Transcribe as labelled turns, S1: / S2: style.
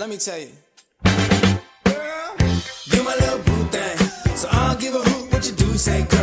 S1: let me tell you. Girl, you my little boo thing. So I'll give a hoot what you do say, girl.